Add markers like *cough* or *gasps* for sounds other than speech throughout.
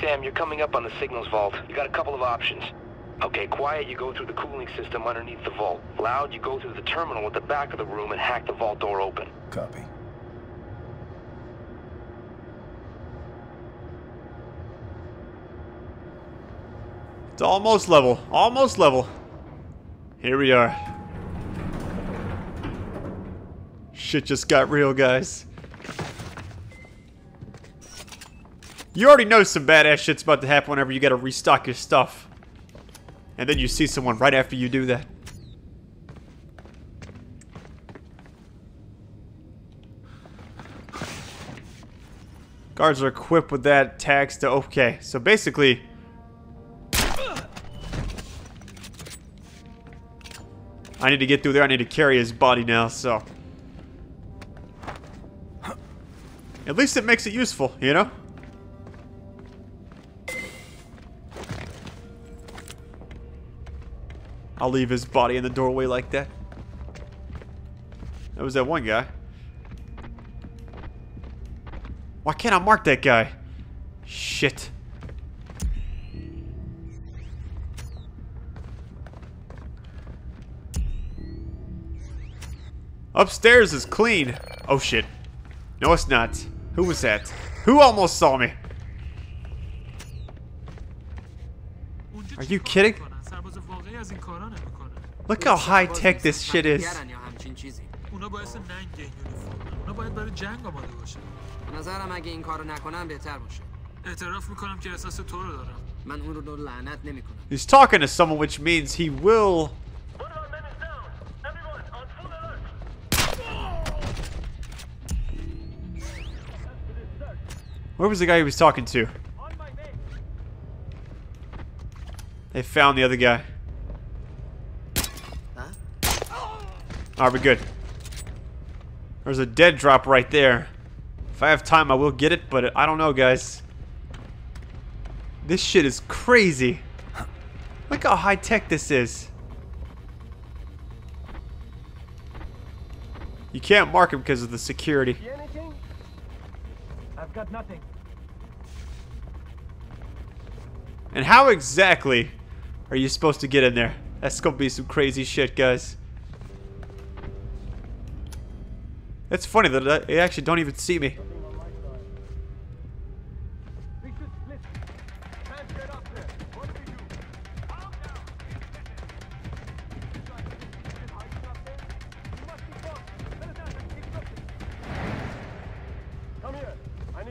Sam, you're coming up on the signals vault. You got a couple of options. Okay, quiet, you go through the cooling system underneath the vault. Loud, you go through the terminal at the back of the room and hack the vault door open. Copy. It's almost level. Almost level. Here we are. Shit just got real, guys. You already know some badass shit's about to happen whenever you gotta restock your stuff. And then you see someone right after you do that. Guards are equipped with that tags to okay. So basically, I need to get through there. I need to carry his body now, so. At least it makes it useful, you know? I'll leave his body in the doorway like that. That was that one guy. Why can't I mark that guy? Shit. Upstairs is clean. Oh shit. No, it's not. Who was that? Who almost saw me? Are you kidding? Look how high tech this shit is. اونا باعث ننگ این یونیفرمن اونا باید برای جنگ آماده باشن به نظرم اگه این کارو نکنم بهتر باشه اعتراف میکنم که احساس تو رو دارم من اون رو لعنت نمیکنم He's talking to someone, which means he will. Where was the guy he was talking to? They found the other guy. Alright, we're good. There's a dead drop right there. If I have time, I will get it, but I don't know, guys. This shit is crazy. Look how high tech this is. You can't mark him because of the security. I've got nothing. And how exactly are you supposed to get in there? That's gonna be some crazy shit, guys. It's funny that they actually don't even see me.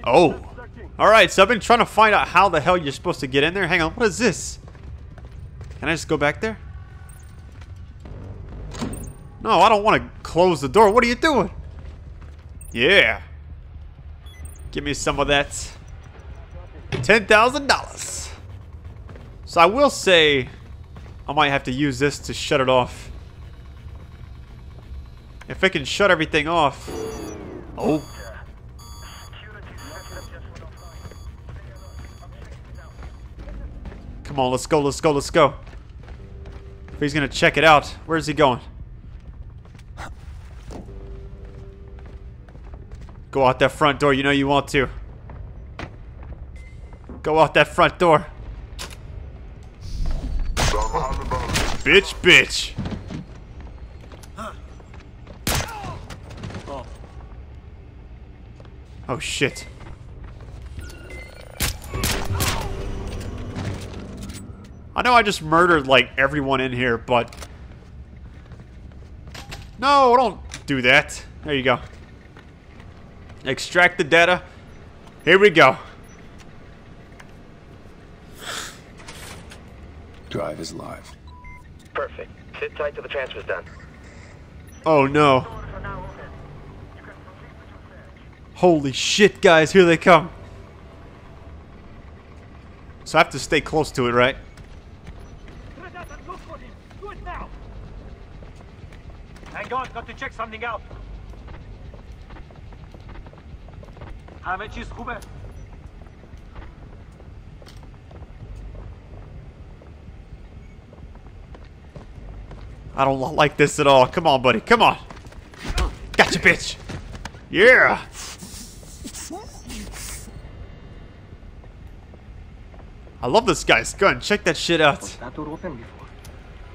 Oh. Alright, so I've been trying to find out how the hell you're supposed to get in there. Hang on, what is this? Can I just go back there? No, I don't want to close the door. What are you doing? Yeah. Give me some of that. $10,000. So I will say I might have to use this to shut it off. If it can shut everything off. Oh. Come on, let's go, let's go, let's go. If he's gonna check it out, where's he going? Go out that front door, you know you want to. Go out that front door. Bitch, bitch. Oh shit. I know I just murdered like everyone in here, but no, don't do that. There you go. Extract the data. Here we go. Drive is live. Perfect. Sit tight till the transfer's done. Oh no. Holy shit, guys, here they come. So I have to stay close to it, right? Let us and look for him. Do it now. Hang on, got to check something out. A větší zhube. I don't like this at all. Come on, buddy. Come on. Gotcha, bitch. Yeah. I love this guy's gun. Check that shit out.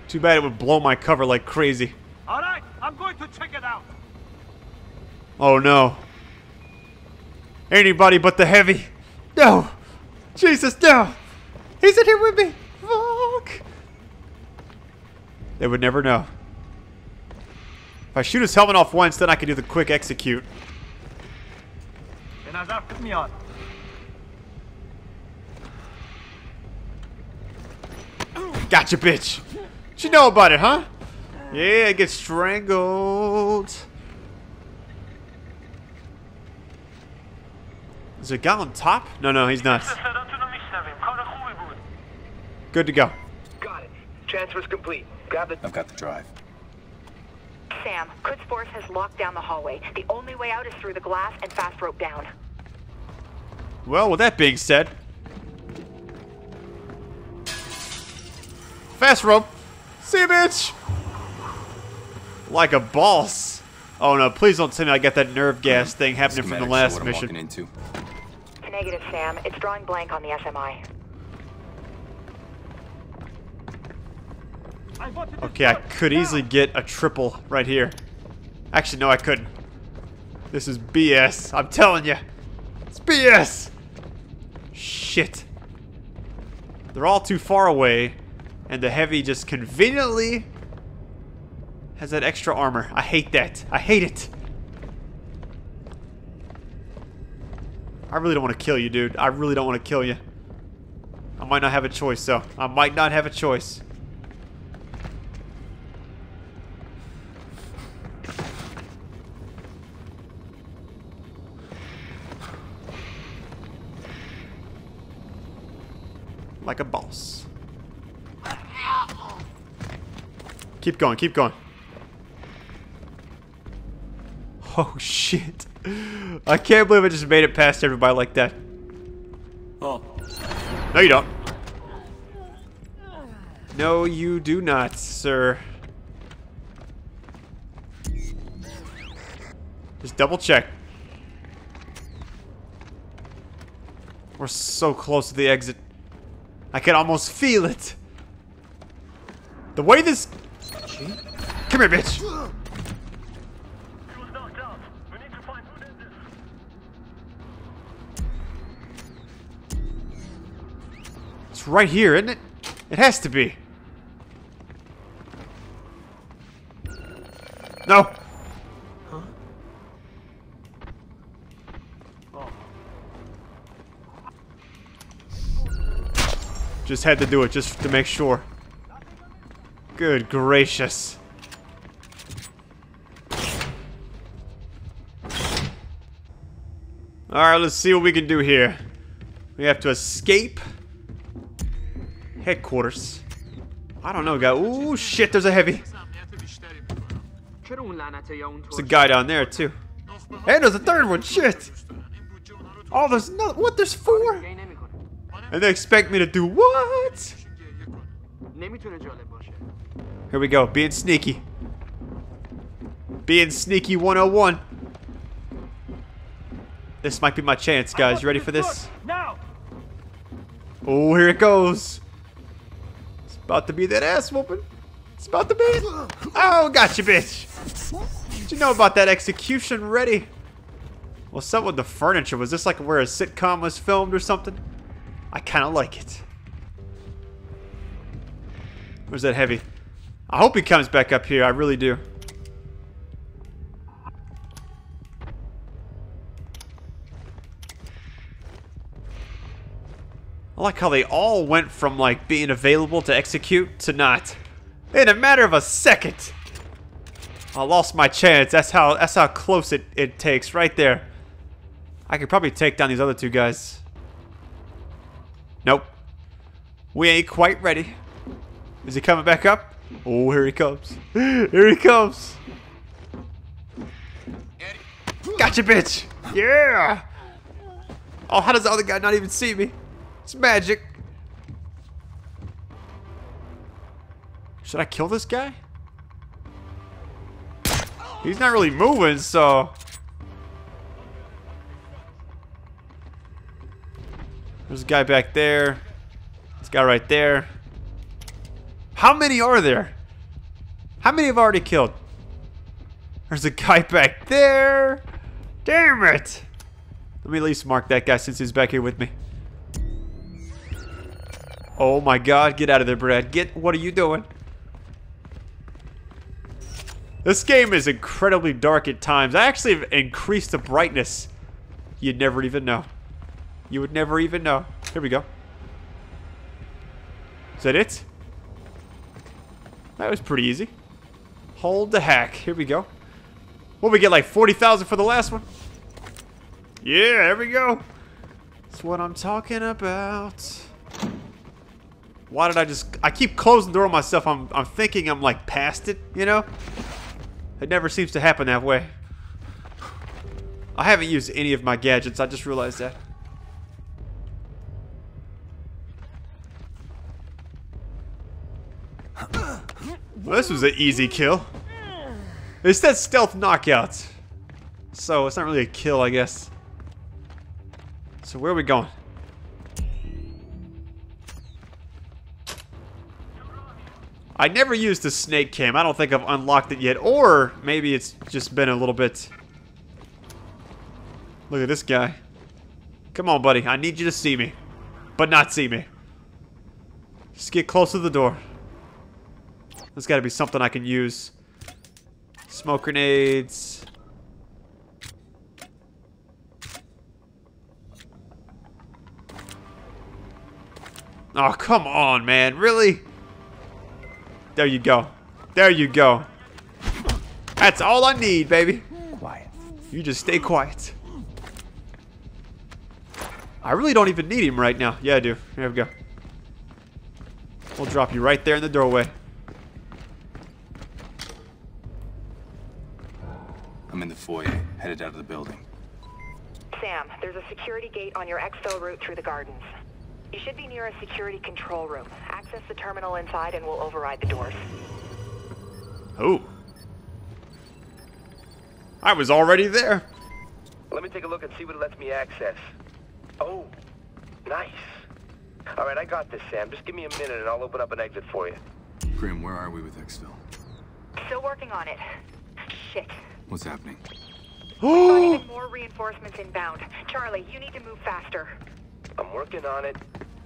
Too bad it would blow my cover like crazy. All right, I'm going to check it out. Oh no. Anybody but the heavy. No. Jesus, no. He's in here with me. Fuck. They would never know. If I shoot his helmet off once, then I can do the quick execute. Ben Hazar, put me on. Gotcha, bitch. What you know about it, huh? Yeah, get strangled. Is there a guy on top? No, no, he's not. Good to go. Got it. Transfer's complete. Grab the... I've got the drive. Sam, Quds Force has locked down the hallway. The only way out is through the glass and fast rope down. Well, with that being said, fast rope. See you, bitch. Like a boss. Oh no! Please don't tell me I got that nerve gas hmm. thing happening from the last what I'm mission. Negative, Sam. It's drawing blank on the SMI. Okay, I could easily get a triple right here. Actually, no, I couldn't. This is BS. I'm telling you. It's BS. Shit. They're all too far away, and the heavy just conveniently has that extra armor. I hate that. I hate it. I really don't want to kill you, dude. I really don't want to kill you. I might not have a choice, though. I might not have a choice. like a boss. Keep going, keep going. Oh shit. I can't believe I just made it past everybody like that. Oh, No, you don't. No, you do not, sir. Just double check. We're so close to the exit. I can almost feel it. The way this... Come here, bitch. Right here, isn't it? It has to be. No. Just had to do it just to make sure. Good gracious. Alright, let's see what we can do here. We have to escape headquarters. I don't know, guy. Ooh, shit, there's a heavy. There's a guy down there, too. And there's a third one, shit! Oh, there's another- what, there's four? And they expect me to do what? Here we go, being sneaky. Being sneaky 101. This might be my chance, guys. You ready for this? Oh, here it goes. About to be that ass whooping. It's about to be. Oh, gotcha, bitch. What you know about that execution ready? What's up with the furniture? Was this like where a sitcom was filmed or something? I kind of like it. Where's that heavy? I hope he comes back up here. I really do. I like how they all went from like being available to execute to not. In a matter of a second. I lost my chance. That's how that's how close it, it takes right there. I could probably take down these other two guys. Nope. We ain't quite ready. Is he coming back up? Oh, here he comes. *gasps* Here he comes. Gotcha, bitch. Yeah. Oh, how does the other guy not even see me? It's magic. Should I kill this guy? He's not really moving, so... There's a guy back there. This guy right there. How many are there? How many have already killed? There's a guy back there. Damn it. Let me at least mark that guy since he's back here with me. Oh my god, get out of there, Brad. Get, what are you doing? This game is incredibly dark at times. I actually have increased the brightness. You'd never even know. You would never even know. Here we go. Is that it? That was pretty easy. Hold the hack. Here we go. What we get like 40,000 for the last one? Yeah, there we go. That's what I'm talking about. Why did I just... I keep closing the door on myself. I'm, I'm thinking I'm like past it, you know? It never seems to happen that way. I haven't used any of my gadgets. I just realized that. Well, this was an easy kill. It said stealth knockout. So it's not really a kill, I guess. So where are we going? I never used the snake cam. I don't think I've unlocked it yet. Or maybe it's just been a little bit... Look at this guy. Come on, buddy. I need you to see me. But not see me. Just get close to the door. There's got to be something I can use. Smoke grenades. Oh, come on, man. Really? There you go. There you go. That's all I need, baby. Quiet. You just stay quiet. I really don't even need him right now. Yeah, I do. Here we go. We'll drop you right there in the doorway. I'm in the foyer, headed out of the building. Sam, there's a security gate on your exfil route through the gardens. You should be near a security control room. Access the terminal inside and we'll override the doors. Oh. I was already there. Let me take a look and see what it lets me access. Oh, nice. All right, I got this, Sam. Just give me a minute and I'll open up an exit for you. Grim, where are we with Exfil? Still working on it. Shit. What's happening? Got even *gasps* more reinforcements inbound. Charlie, you need to move faster. I'm working on it.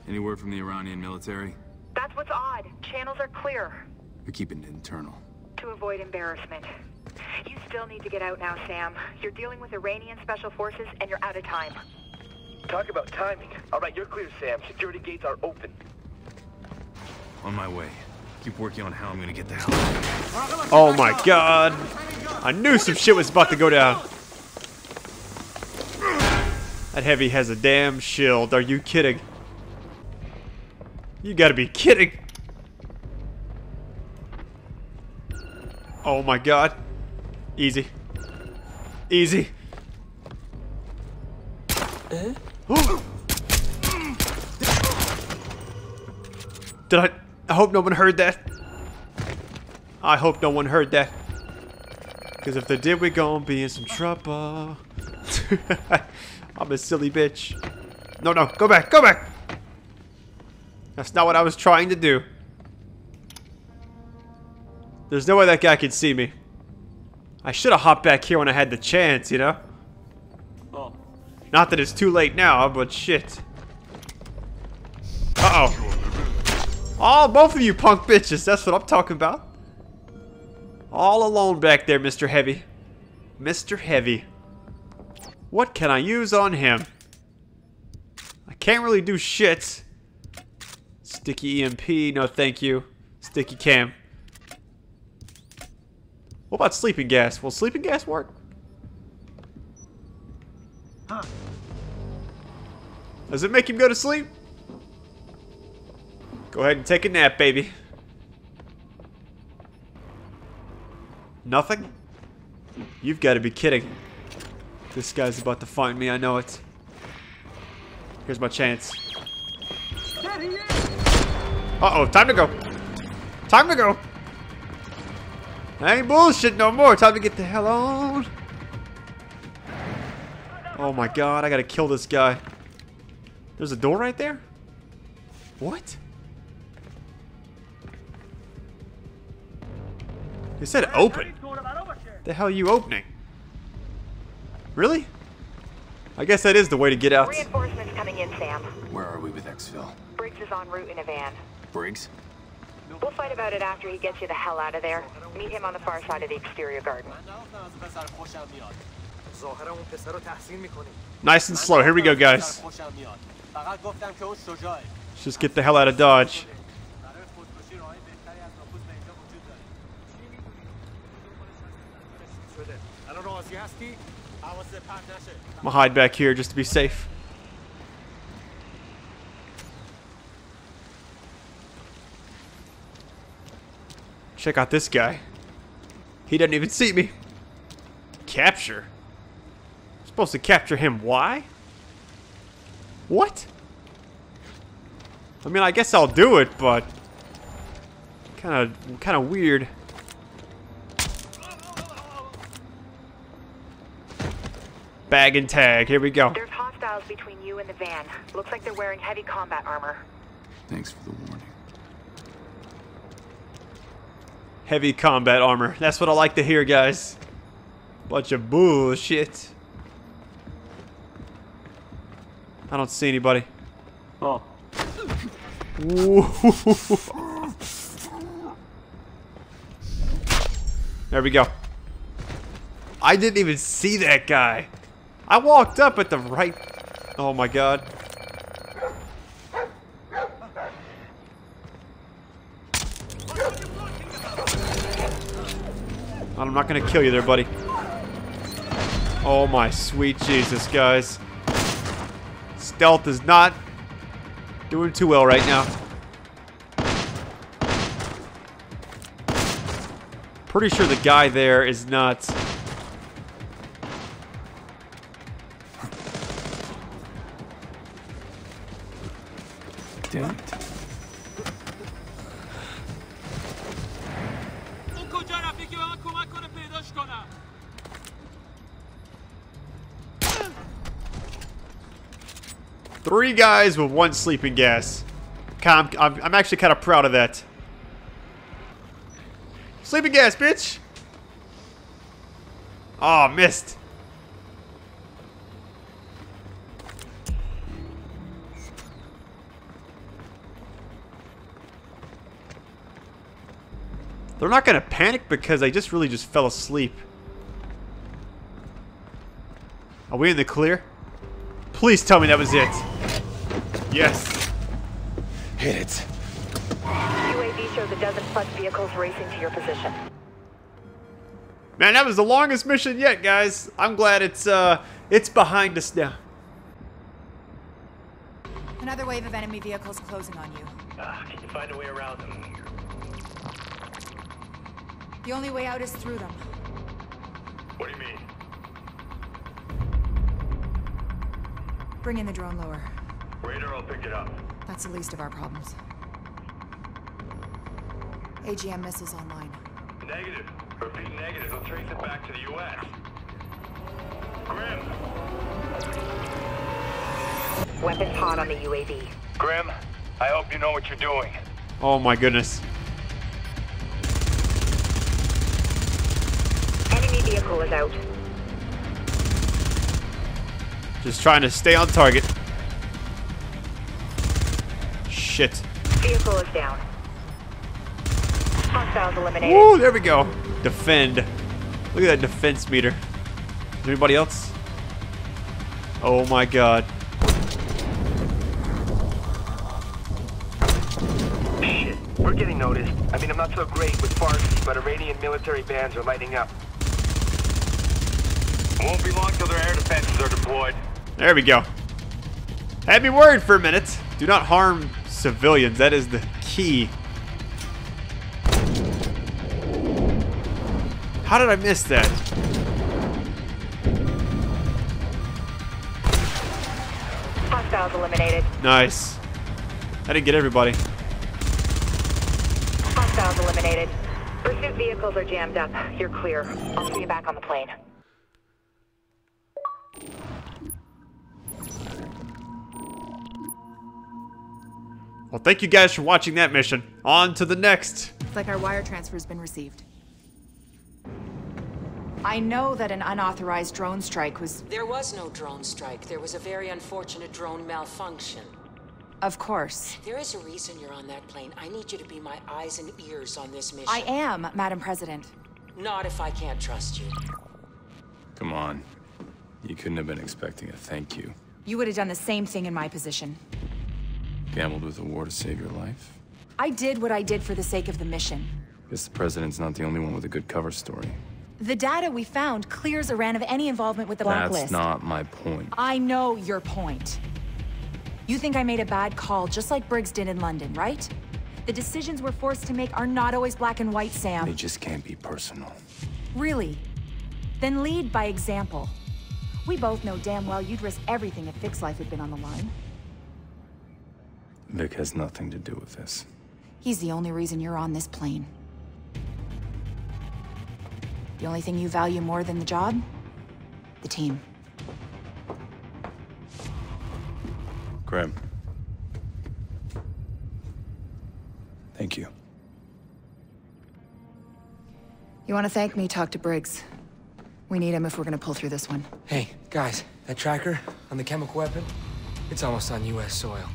Any word from the Iranian military? That's what's odd. Channels are clear. They're keeping it internal. To avoid embarrassment. You still need to get out now, Sam. You're dealing with Iranian special forces and you're out of time. Talk about timing. All right, you're clear, Sam. Security gates are open. On my way. Keep working on how I'm gonna get the hell out. Oh my god. I knew some shit was about to go down. That heavy has a damn shield. Are you kidding? You gotta be kidding. Oh my god. Easy. Easy. *gasps* Did I... I hope no one heard that. I hope no one heard that. Because if they did, we're gonna be in some trouble. *laughs* I'm a silly bitch. No, no, go back, go back! That's not what I was trying to do. There's no way that guy could see me. I should have hopped back here when I had the chance, you know? Oh. Not that it's too late now, but shit. Uh-oh. Oh, both of you punk bitches. That's what I'm talking about. All alone back there, Mr. Heavy. Mr. Heavy. What can I use on him? I can't really do shit. Sticky EMP, no thank you. Sticky cam. What about sleeping gas? Will sleeping gas work? Does it make him go to sleep? Go ahead and take a nap, baby. Nothing? You've got to be kidding. This guy's about to find me, I know it. Here's my chance. Uh-oh, time to go. Time to go. I ain't bullshit no more. Time to get the hell on. Oh my god, I gotta kill this guy. There's a door right there? What? They said open. The hell are you opening? Really? I guess that is the way to get out. Reinforcements coming in, Sam. Where are we with Exfil? Briggs is en route in a van. Briggs? We'll fight about it after he gets you the hell out of there. Meet him on the far side of the exterior garden. Nice and slow. Here we go, guys. Let's just get the hell out of Dodge. I'm gonna hide back here just to be safe. Check out this guy. He doesn't even see me. Capture? supposed to capture him. Why? What? I mean, I guess I'll do it, but kind of, kind of weird. Bag and tag. Here we go. There's hostiles between you and the van. Looks like they're wearing heavy combat armor. Thanks for the warning. Heavy combat armor. That's what I like to hear, guys. Bunch of bullshit. I don't see anybody. Oh. There we go. I didn't even see that guy. I walked up at the right. Oh my god. I'm not gonna kill you there, buddy. Oh my sweet Jesus, guys. Stealth is not doing too well right now. Pretty sure the guy there is not. Three guys with one sleeping gas. I'm, I'm, actually kind of proud of that. Sleeping gas, bitch! Oh, missed. They're not gonna panic because I just really just fell asleep. Are we in the clear? Please tell me that was it. Yes. Hit it. UAV shows a dozen plus vehicles racing to your position. Man, that was the longest mission yet, guys. I'm glad it's uh it's behind us now. Another wave of enemy vehicles closing on you. Ah, can you find a way around them The only way out is through them. what do you mean Bring in the drone lower. radar i'll pick it up That's the least of our problems. AGM missiles online. negative repeat negative i'll trace it back to the us grim Weapons hot on the UAV. grim i hope you know what you're doing Oh my goodness. Enemy vehicle is out. Just trying to stay on target. Shit. Vehicle is down. Hostiles eliminated. Woo, there we go. Defend. Look at that defense meter. Is anybody else? Oh my god. Shit, we're getting noticed. I mean, I'm not so great with Farsi, but Iranian military bands are lighting up. won't be long till their air defenses are deployed There we go. Had me worried for a minute. Do not harm civilians. That is the key. How did I miss that? Hostiles eliminated. Nice. I didn't get everybody. Hostiles eliminated. Pursuit vehicles are jammed up. You're clear. I'll see you back on the plane. Well, thank you guys for watching that mission. On to the next. It's like our wire transfer's been received. I know that an unauthorized drone strike was... There was no drone strike. There was a very unfortunate drone malfunction. Of course. There is a reason you're on that plane. I need you to be my eyes and ears on this mission. I am, Madam President. Not if I can't trust you. Come on. You couldn't have been expecting a thank you. You would have done the same thing in my position. Gambled with a war to save your life? I did what I did for the sake of the mission. Guess the president's not the only one with a good cover story. The data we found clears Iran of any involvement with the blacklist. That's not my point. I know your point. You think I made a bad call, just like Briggs did in London, right? The decisions we're forced to make are not always black and white, Sam. They just can't be personal. Really? Then lead by example. We both know damn well you'd risk everything if Vic's life had been on the line. Vic has nothing to do with this. He's the only reason you're on this plane. The only thing you value more than the job? The team. Grim. Thank you. You want to thank me, talk to Briggs. We need him if we're gonna pull through this one. Hey, guys, that tracker on the chemical weapon, it's almost on U.S. soil.